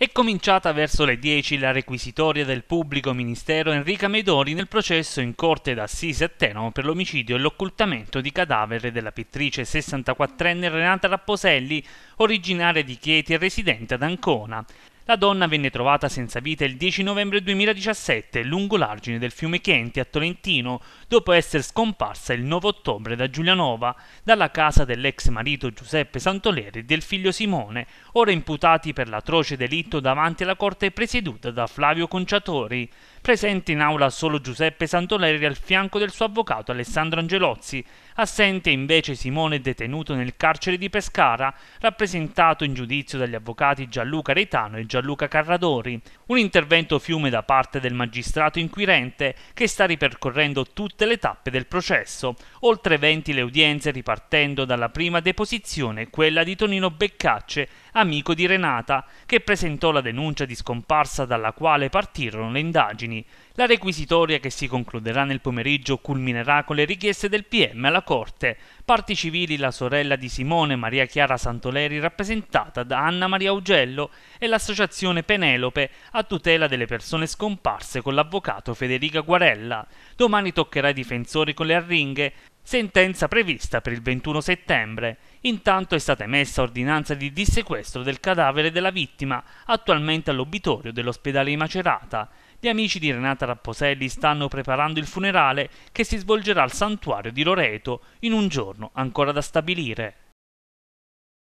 È cominciata verso le 10 la requisitoria del pubblico ministero Enrica Medori nel processo in corte d'assise a Teramo per l'omicidio e l'occultamento di cadavere della pittrice 64enne Renata Rapposelli, originaria di Chieti e residente ad Ancona. La donna venne trovata senza vita il 10 novembre 2017 lungo l'argine del fiume Chienti a Tolentino, dopo essere scomparsa il 9 ottobre da Giulianova, dalla casa dell'ex marito Giuseppe Santoleri e del figlio Simone, ora imputati per l'atroce delitto davanti alla corte presieduta da Flavio Conciatori. Presente in aula solo Giuseppe Santoleri al fianco del suo avvocato Alessandro Angelozzi, assente invece Simone detenuto nel carcere di Pescara, rappresentato in giudizio dagli avvocati Gianluca Reitano e Gianluca Gianluca Carradori, un intervento fiume da parte del magistrato inquirente che sta ripercorrendo tutte le tappe del processo, oltre 20 le udienze ripartendo dalla prima deposizione, quella di Tonino Beccacce, amico di Renata, che presentò la denuncia di scomparsa dalla quale partirono le indagini. La requisitoria che si concluderà nel pomeriggio culminerà con le richieste del PM alla Corte. Parti civili la sorella di Simone Maria Chiara Santoleri rappresentata da Anna Maria Augello e l'associazione Penelope a tutela delle persone scomparse con l'avvocato Federica Guarella. Domani toccherà ai difensori con le arringhe sentenza prevista per il 21 settembre. Intanto è stata emessa ordinanza di dissequestro del cadavere della vittima, attualmente all'obitorio dell'ospedale di Macerata. Gli amici di Renata Rapposelli stanno preparando il funerale che si svolgerà al santuario di Loreto in un giorno ancora da stabilire.